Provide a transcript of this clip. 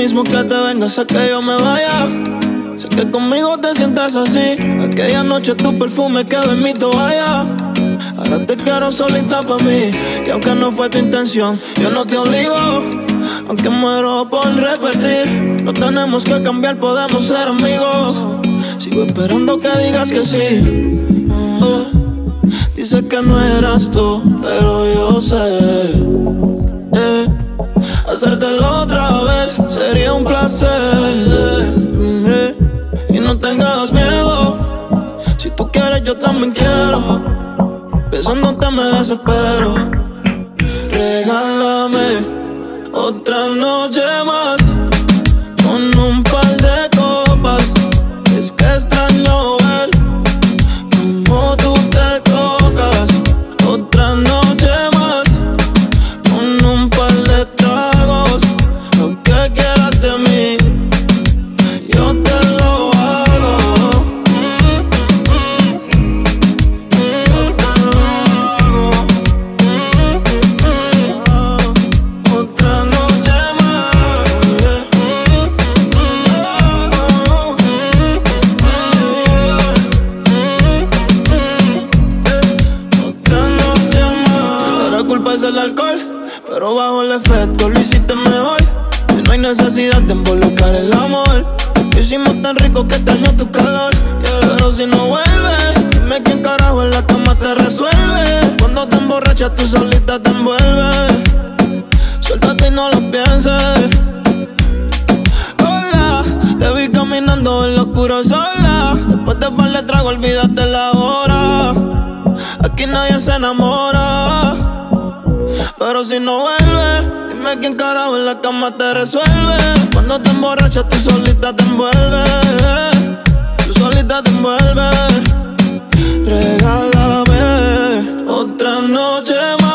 mismo que te vengas a que yo me vaya. Sé que conmigo te sientes así. Aquella noche tu perfume quedó en mi toalla. Ahora te quiero solita para mí. Y aunque no fue tu intención, yo no te obligo. Aunque muero por repetir, no tenemos que cambiar, podemos ser amigos. Sigo esperando que digas que sí. Oh, dice que no eras tú, pero yo sé. Eh, hacértelo otra Eh, y no tengas miedo. Si tú quieres, yo también quiero. Pensándote me desespero. Regálame otra noche más el efecto lo hiciste mejor. Si no hay necesidad de involucrar el amor. Lo hicimos tan rico que extraño tu calor. Pero si no vuelves, dime quién carajo en la cama te resuelve. Cuando te emborrachas, tú solita te envuelves. Suéltate y no lo pienses. Hola, te vi caminando en lo oscuro sola. Después de par de trago, olvídate la hora. Aquí nadie se enamora. Pero si no vuelves, Dime quién carajo en la cama te resuelve. Cuando te emborrachas, tú solita te envuelves. Tú solita te envuelves. Regálame otra noche más.